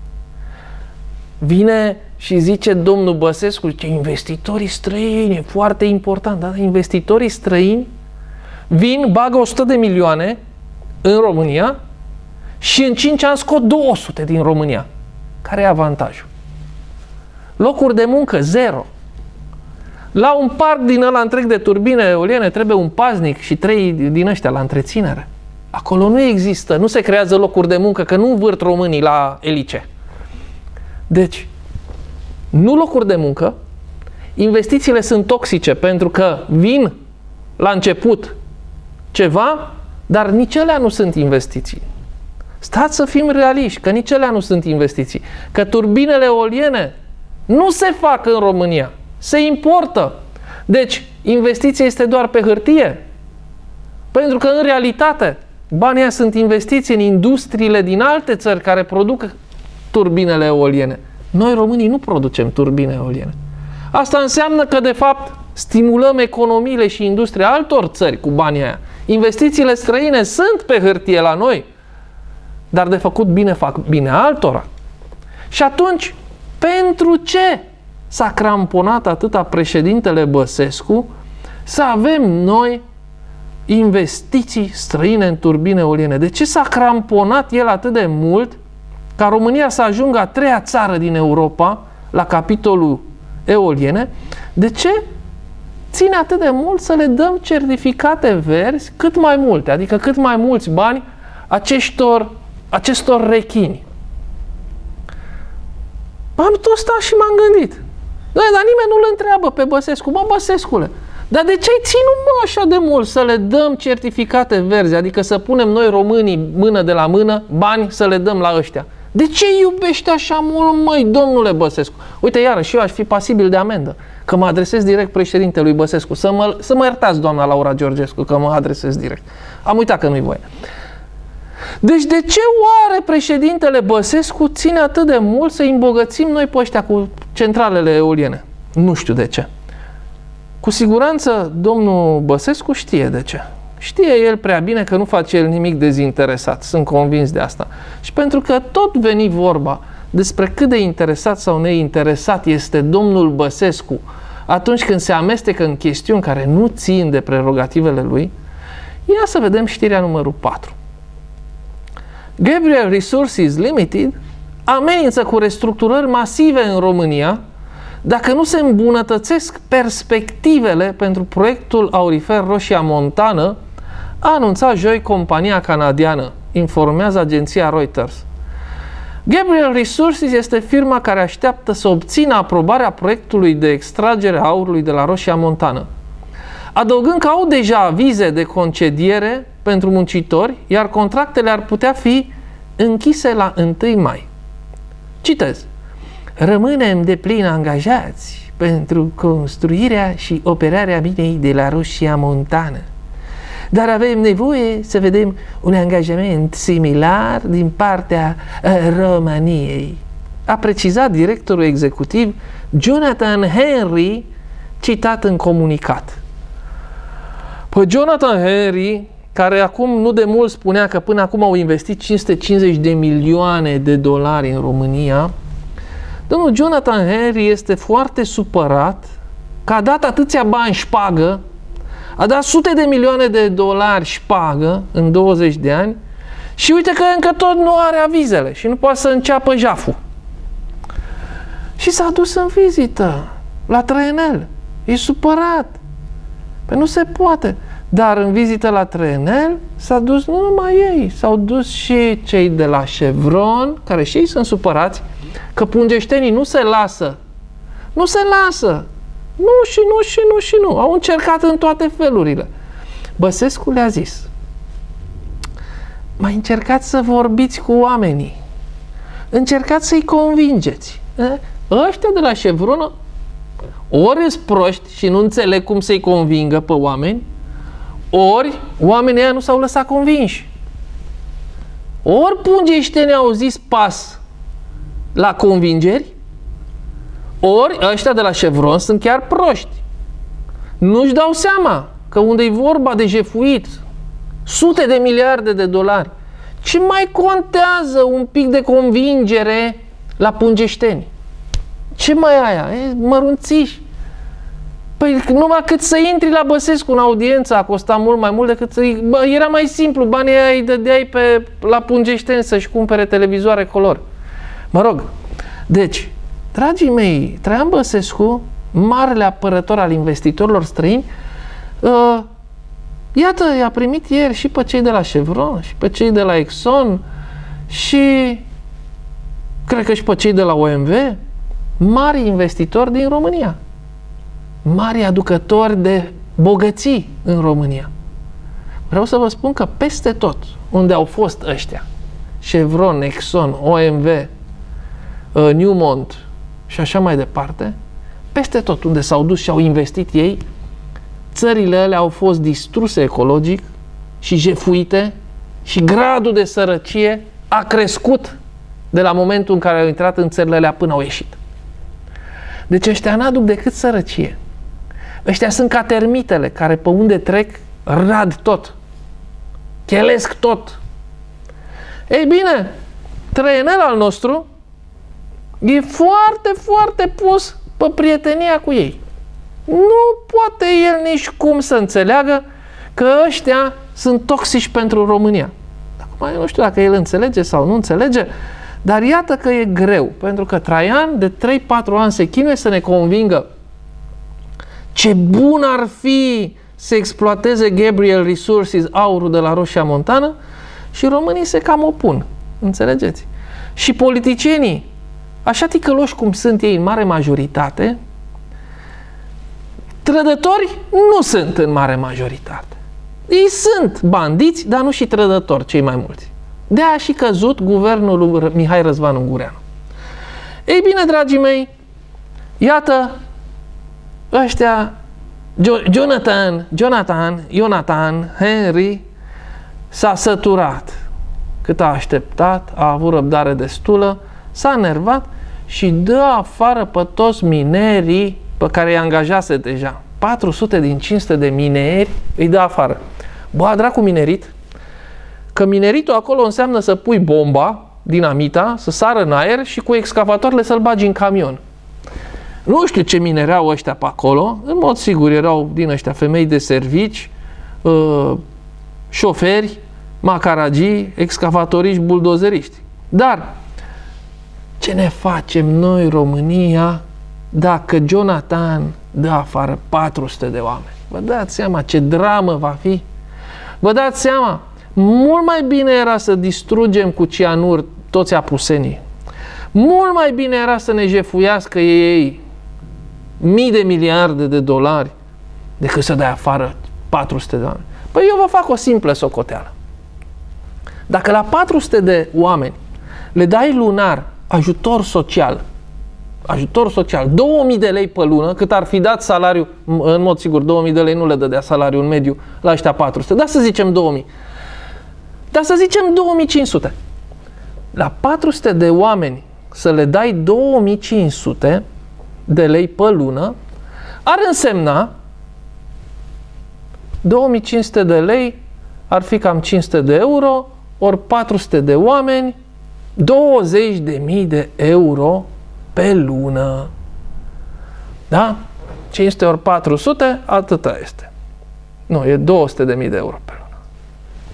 Vine și zice domnul Băsescu că investitorii străini, e foarte important, da? investitorii străini vin, bagă 100 de milioane în România și în 5 ani scot 200 din România. Care e avantajul? Locuri de muncă, zero. La un parc din ăla întreg de turbine eoliene trebuie un paznic și trei din ăștia la întreținere. Acolo nu există, nu se creează locuri de muncă, că nu învârt românii la elice. Deci, nu locuri de muncă, investițiile sunt toxice pentru că vin la început ceva, dar nici alea nu sunt investiții. Stați să fim realiști, că nici alea nu sunt investiții. Că turbinele eoliene nu se fac în România, se importă. Deci, investiția este doar pe hârtie. Pentru că, în realitate, banii sunt investiții în industriile din alte țări care produc turbinele eoliene. Noi românii nu producem turbine eoliene. Asta înseamnă că, de fapt, stimulăm economiile și industria altor țări cu banii aia. Investițiile străine sunt pe hârtie la noi, dar de făcut bine fac bine altora. Și atunci, pentru ce s-a cramponat atâta președintele Băsescu să avem noi investiții străine în turbine eoliene? De ce s-a cramponat el atât de mult ca România să ajungă a treia țară din Europa la capitolul eoliene, de ce ține atât de mult să le dăm certificate verzi cât mai multe, adică cât mai mulți bani acestor, acestor rechini? Am tot stat și m-am gândit. Doamne, dar nimeni nu-l întreabă pe Băsescu. Mă, Băsescule, dar de ce ai ținut mă așa de mult să le dăm certificate verzi? Adică să punem noi românii mână de la mână bani să le dăm la ăștia. De ce iubești așa mult, măi, domnule Băsescu? Uite, iarăși, eu aș fi pasibil de amendă, că mă adresez direct președintelui Băsescu. Să mă, să mă iertați, doamna Laura Georgescu, că mă adresez direct. Am uitat că nu-i voie. Deci de ce oare președintele Băsescu ține atât de mult să îmbogățim noi pe ăștia cu centralele eoliene? Nu știu de ce. Cu siguranță domnul Băsescu știe de ce. Știe el prea bine că nu face el nimic dezinteresat, sunt convins de asta. Și pentru că tot veni vorba despre cât de interesat sau neinteresat este domnul Băsescu atunci când se amestecă în chestiuni care nu țin de prerogativele lui, ia să vedem știrea numărul 4. Gabriel Resources Limited amenință cu restructurări masive în România dacă nu se îmbunătățesc perspectivele pentru proiectul aurifer Roșia Montană a anunțat joi compania canadiană, informează agenția Reuters. Gabriel Resources este firma care așteaptă să obțină aprobarea proiectului de extragere a aurului de la Roșia Montană. Adăugând că au deja vize de concediere pentru muncitori, iar contractele ar putea fi închise la 1 mai. Citez. Rămânem de plin angajați pentru construirea și operarea minei de la Roșia Montană dar avem nevoie să vedem un angajament similar din partea uh, României. A precizat directorul executiv Jonathan Henry, citat în comunicat. Păi Jonathan Henry, care acum nu de mult spunea că până acum au investit 550 de milioane de dolari în România, domnul Jonathan Henry este foarte supărat că a dat atâția bani șpagă a dat sute de milioane de dolari șpagă în 20 de ani și uite că încă tot nu are avizele și nu poate să înceapă jaful. Și Și s-a dus în vizită la Trăinel. E supărat. Păi nu se poate. Dar în vizită la Trenel s-a dus nu numai ei, s-au dus și cei de la Chevron, care și ei sunt supărați, că pungeștenii nu se lasă. Nu se lasă. Nu și nu și nu și nu. Au încercat în toate felurile. Băsescu le-a zis, mai încercați să vorbiți cu oamenii. Încercați să-i convingeți. Ăștia de la Chevron ori sunt proști și nu înțeleg cum să-i convingă pe oameni, ori oamenii ăia nu s-au lăsat convinși. Ori pungeștenii au zis pas la convingeri, ori ăștia de la Chevron sunt chiar proști. Nu-și dau seama că unde e vorba de jefuit, sute de miliarde de dolari, ce mai contează un pic de convingere la pungeșteni? Ce mai aia? E mărunțiși. Păi numai cât să intri la Băsescu în audiență a costat mult mai mult decât să... Bă, era mai simplu, banii aia îi dădeai pe, la Pungeșteni să-și cumpere televizoare color. Mă rog, deci, dragii mei, Traian Băsescu, marele apărător al investitorilor străini, uh, iată, i-a primit ieri și pe cei de la Chevron, și pe cei de la Exxon, și cred că și pe cei de la OMV, mari investitori din România mari aducători de bogății în România. Vreau să vă spun că peste tot unde au fost ăștia, Chevron, Exxon, OMV, uh, Newmont și așa mai departe, peste tot unde s-au dus și au investit ei, țările alea au fost distruse ecologic și jefuite și gradul de sărăcie a crescut de la momentul în care au intrat în țările alea până au ieșit. Deci ăștia n-aduc decât sărăcie. Ăștia sunt ca termitele care pe unde trec rad tot. Chelesc tot. Ei bine, trăienel al nostru e foarte, foarte pus pe prietenia cu ei. Nu poate el nici cum să înțeleagă că ăștia sunt toxici pentru România. Acum eu nu știu dacă el înțelege sau nu înțelege, dar iată că e greu, pentru că Traian de 3-4 ani se chinuie să ne convingă ce bun ar fi să exploateze Gabriel Resources aurul de la Roșia Montană și românii se cam opun. Înțelegeți? Și politicienii, așa ticăloși cum sunt ei în mare majoritate, trădători nu sunt în mare majoritate. Ei sunt bandiți, dar nu și trădători cei mai mulți. De a și căzut guvernul lui Mihai Răzvan Ungureanu. Ei bine, dragii mei, iată ăștia, Jonathan, Jonathan, Jonathan, Henry, s-a săturat. Cât a așteptat, a avut răbdare destulă, s-a nervat și dă afară pe toți minerii pe care i-a angajase deja. 400 din 500 de mineri îi dă afară. Bă, a dracu minerit, că mineritul acolo înseamnă să pui bomba, dinamita, să sară în aer și cu excavatoarele să-l bagi în camion. Nu știu ce minereau ăștia pe acolo, în mod sigur erau din ăștia femei de servici, uh, șoferi, macaragii, excavatoriști, buldozeriști. Dar ce ne facem noi, România, dacă Jonathan dă afară 400 de oameni? Vă dați seama ce dramă va fi? Vă dați seama? Mult mai bine era să distrugem cu cianur toți apusenii. Mult mai bine era să ne jefuiască ei mii de miliarde de dolari decât să dai afară 400 de oameni. Păi eu vă fac o simplă socoteală. Dacă la 400 de oameni le dai lunar ajutor social, ajutor social, 2000 de lei pe lună, cât ar fi dat salariu, în mod sigur, 2000 de lei nu le dădea salariu în mediu la ăștia 400, dar să zicem 2000. Dar să zicem 2500. La 400 de oameni să le dai 2500, de lei pe lună ar însemna 2500 de lei ar fi cam 500 de euro, ori 400 de oameni, 20.000 de euro pe lună. Da? 500 ori 400, atâta este. Nu, e 200.000 de euro pe lună.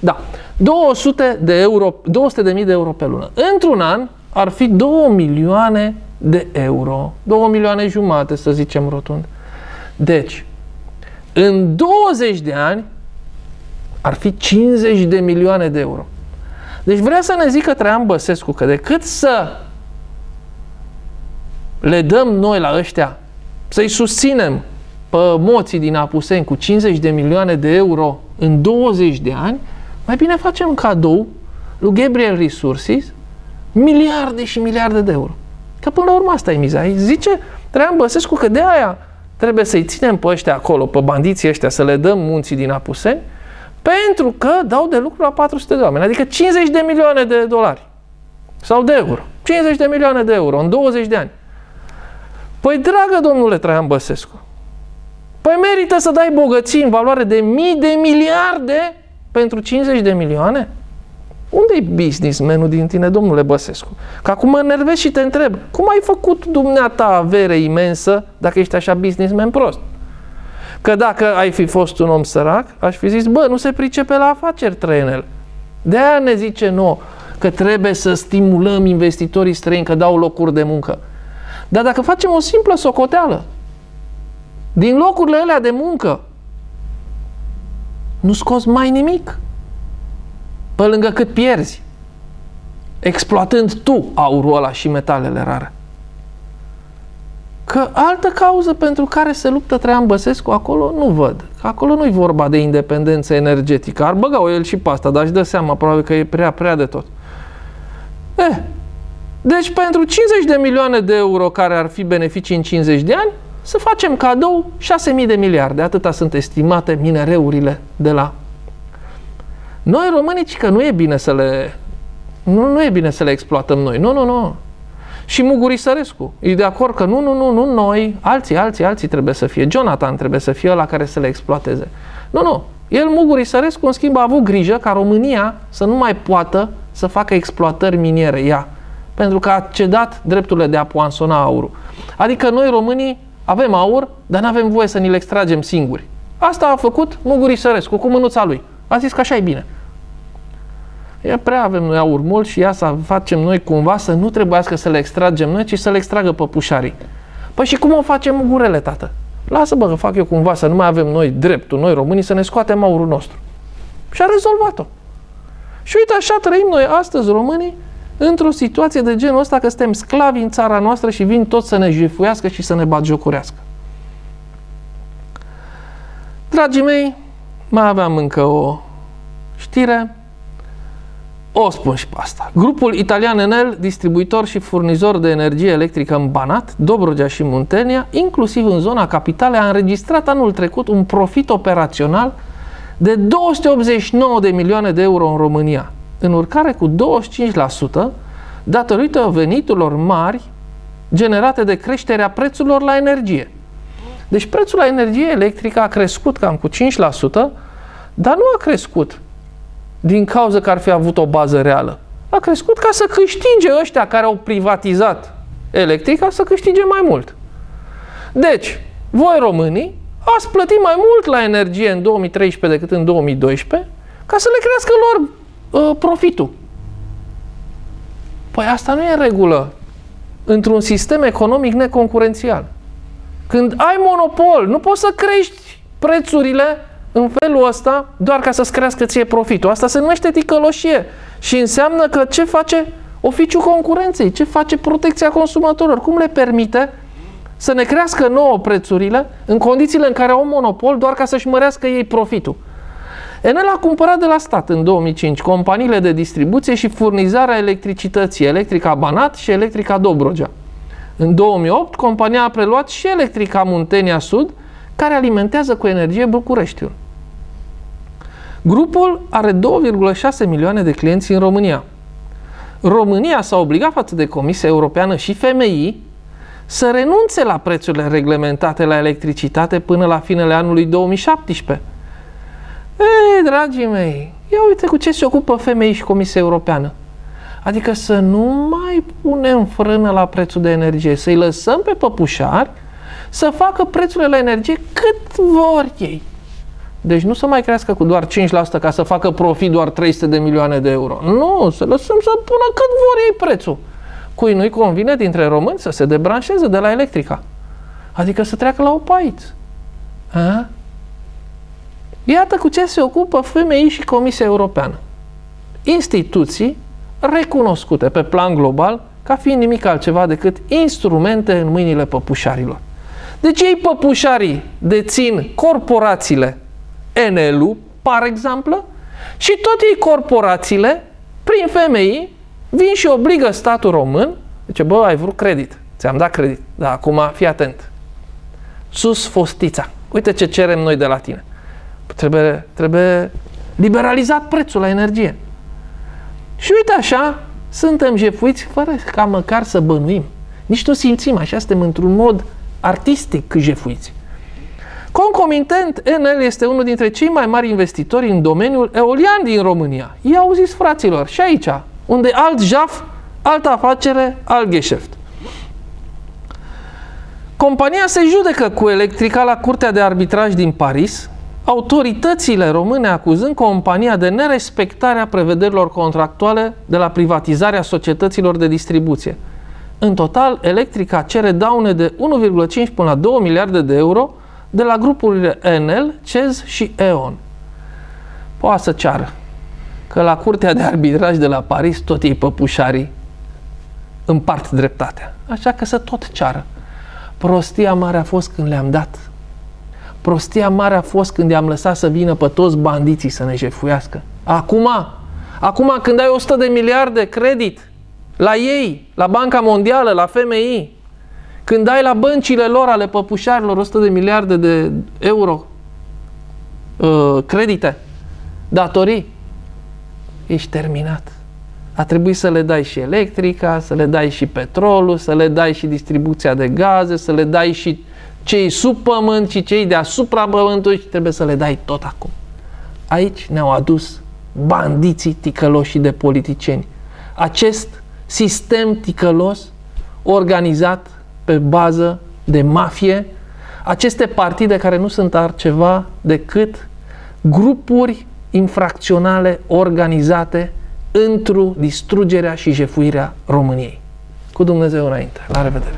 Da. 200 de euro, 200.000 de euro pe lună. Într-un an ar fi 2 milioane de euro, 2 milioane jumate, să zicem rotund. Deci, în 20 de ani ar fi 50 de milioane de euro. Deci vrea să ne zică Traian Băsescu că decât să le dăm noi la ăștia, să-i susținem pe moții din Apuseni cu 50 de milioane de euro în 20 de ani, mai bine facem cadou lui Gabriel Resources miliarde și miliarde de euro. Că până la urmă asta e miza. Zice Traian Băsescu că de aia trebuie să-i ținem pe ăștia acolo, pe bandiții ăștia, să le dăm munții din Apuseni, pentru că dau de lucru la 400 de oameni, adică 50 de milioane de dolari sau de euro. 50 de milioane de euro în 20 de ani. Păi, dragă domnule Traian Băsescu, păi merită să dai bogății în valoare de mii de miliarde pentru 50 de milioane? Unde e businessmenul din tine, domnule Băsescu? Că acum mă enervez și te întreb, cum ai făcut dumneata avere imensă dacă ești așa businessman prost? Că dacă ai fi fost un om sărac, aș fi zis, bă, nu se pricepe la afaceri trainer. De aia ne zice nouă că trebuie să stimulăm investitorii străini, că dau locuri de muncă. Dar dacă facem o simplă socoteală, din locurile alea de muncă, nu scoți mai nimic. Pe lângă cât pierzi, exploatând tu aurul ăla și metalele rare. Că altă cauză pentru care se luptă Traian Băsescu acolo nu văd. Că acolo nu-i vorba de independență energetică. Ar băga-o el și pe asta, dar își dă seama probabil că e prea, prea de tot. Eh, deci pentru 50 de milioane de euro care ar fi beneficii în 50 de ani, să facem cadou 6.000 de miliarde. Atâta sunt estimate minereurile de la noi românii, că nu e bine să le nu, nu e bine să le exploatăm noi. Nu, nu, nu. Și Muguri Sărescu e de acord că nu, nu, nu, nu noi, alții, alții, alții trebuie să fie. Jonathan trebuie să fie la care să le exploateze. Nu, nu. El, Muguri Sărescu, în schimb, a avut grijă ca România să nu mai poată să facă exploatări miniere, ea. Pentru că a cedat drepturile de a poansona aurul. Adică noi, românii, avem aur, dar nu avem voie să ni-l extragem singuri. Asta a făcut Muguri Sărescu cu mânuța lui. A zis că așa e bine. E prea avem noi aur mult și ia să facem noi cumva să nu trebuiască să le extragem noi, ci să le extragă păpușarii. Păi și cum o facem gurele, tată? Lasă bă că fac eu cumva să nu mai avem noi dreptul, noi românii, să ne scoatem aurul nostru. Și a rezolvat-o. Și uite, așa trăim noi astăzi, românii, într-o situație de genul ăsta că suntem sclavi în țara noastră și vin toți să ne jefuiască și să ne batjocurească. Dragii mei, mai aveam încă o știre. O spun și pe asta. Grupul italian Enel, distribuitor și furnizor de energie electrică în Banat, Dobrogea și Muntenia, inclusiv în zona capitale, a înregistrat anul trecut un profit operațional de 289 de milioane de euro în România, în urcare cu 25% datorită veniturilor mari generate de creșterea prețurilor la energie. Deci prețul la energie electrică a crescut cam cu 5%, dar nu a crescut din cauza că ar fi avut o bază reală. A crescut ca să câștige ăștia care au privatizat electrica să câștige mai mult. Deci, voi românii ați plătit mai mult la energie în 2013 decât în 2012 ca să le crească lor uh, profitul. Păi asta nu e în regulă într-un sistem economic neconcurențial. Când ai monopol, nu poți să crești prețurile în felul ăsta doar ca să-ți crească ție profitul. Asta se numește ticăloșie și înseamnă că ce face oficiul concurenței, ce face protecția consumatorilor, cum le permite să ne crească nouă prețurile în condițiile în care au un monopol doar ca să-și mărească ei profitul. Enel a cumpărat de la stat în 2005 companiile de distribuție și furnizarea electricității, Electrica Banat și Electrica Dobrogea. În 2008, compania a preluat și Electrica Muntenia Sud, care alimentează cu energie Bucureștiul. Grupul are 2,6 milioane de clienți în România. România s-a obligat față de Comisia Europeană și FMI să renunțe la prețurile reglementate la electricitate până la finele anului 2017. Ei, dragii mei, ia uite cu ce se ocupă FMI și Comisia Europeană. Adică să nu mai punem frână la prețul de energie, să-i lăsăm pe păpușari să facă prețurile la energie cât vor ei. Deci nu să mai crească cu doar 5% ca să facă profit doar 300 de milioane de euro. Nu, să lăsăm să pună cât vor ei prețul. cui nu-i convine dintre români să se debranșeze de la electrica. Adică să treacă la opaiți. A? Iată cu ce se ocupă FMI și Comisia Europeană. Instituții recunoscute pe plan global ca fiind nimic altceva decât instrumente în mâinile păpușarilor. Deci ei păpușarii dețin corporațiile NLU, par exemplu, și tot ei corporațiile, prin FMI, vin și obligă statul român, zice, bă, ai vrut credit, ți-am dat credit, dar acum fii atent. Sus fostița. Uite ce cerem noi de la tine. Trebuie, trebuie liberalizat prețul la energie. Și uite așa, suntem jefuiți fără ca măcar să bănuim. Nici nu simțim, așa suntem într-un mod artistic jefuiți. Concomitent, Enel este unul dintre cei mai mari investitori în domeniul eolian din România. Ia auziți, fraților, și aici, unde alt jaf, altă afacere, alt geschäft. Compania se judecă cu Electrica la Curtea de Arbitraj din Paris, autoritățile române acuzând compania de nerespectare a prevederilor contractuale de la privatizarea societăților de distribuție. În total, Electrica cere daune de 1,5 până la 2 miliarde de euro de la grupurile Enel, CEZ și E.ON. Poate să ceară că la Curtea de Arbitraj de la Paris tot ei păpușarii împart dreptatea. Așa că să tot ceară. Prostia mare a fost când le-am dat. Prostia mare a fost când i-am lăsat să vină pe toți bandiții să ne jefuiască. Acum, acum când ai 100 de miliarde credit la ei, la Banca Mondială, la FMI, când ai la băncile lor ale păpușarilor 100 de miliarde de euro uh, credite, datorii, ești terminat. A trebuit să le dai și electrica, să le dai și petrolul, să le dai și distribuția de gaze, să le dai și cei sub pământ și cei deasupra pământului și trebuie să le dai tot acum. Aici ne-au adus bandiții ticăloși de politicieni. Acest sistem ticălos organizat pe bază de mafie, aceste partide care nu sunt altceva decât grupuri infracționale organizate într-o distrugerea și jefuirea României. Cu Dumnezeu înainte. La revedere!